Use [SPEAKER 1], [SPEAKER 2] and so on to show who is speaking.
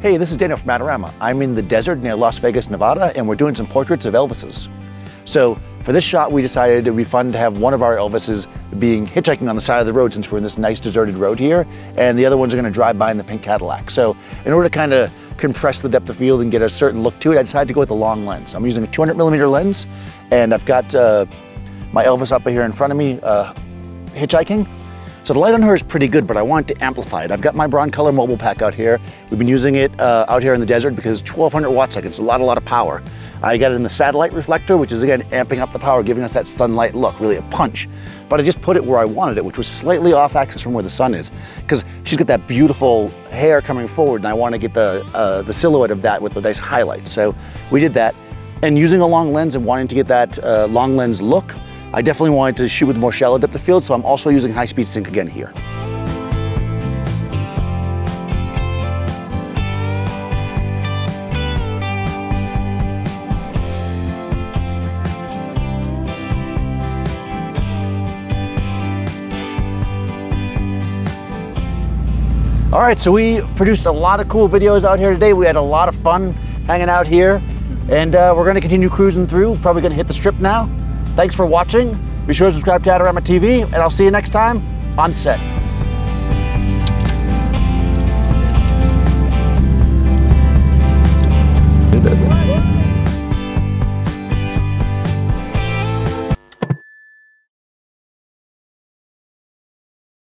[SPEAKER 1] Hey, this is Daniel from Adorama. I'm in the desert near Las Vegas, Nevada, and we're doing some portraits of Elvises. So for this shot, we decided it would be fun to have one of our Elvises being hitchhiking on the side of the road since we're in this nice deserted road here, and the other ones are gonna drive by in the pink Cadillac. So in order to kind of compress the depth of field and get a certain look to it, I decided to go with a long lens. I'm using a 200 millimeter lens, and I've got uh, my Elvis up here in front of me, uh, hitchhiking. So the light on her is pretty good, but I want to amplify it. I've got my Broncolor Color mobile pack out here. We've been using it uh, out here in the desert because 1200 watt seconds, a lot, a lot of power. I got it in the satellite reflector, which is again, amping up the power, giving us that sunlight look, really a punch. But I just put it where I wanted it, which was slightly off axis from where the sun is, because she's got that beautiful hair coming forward, and I want to get the, uh, the silhouette of that with a nice highlight. So we did that. And using a long lens and wanting to get that uh, long lens look, I definitely wanted to shoot with more shallow depth of field, so I'm also using high-speed sync again here. All right, so we produced a lot of cool videos out here today. We had a lot of fun hanging out here, and uh, we're gonna continue cruising through. Probably gonna hit the strip now. Thanks for watching. Be sure to subscribe to Adorama TV, and I'll see you next time on set.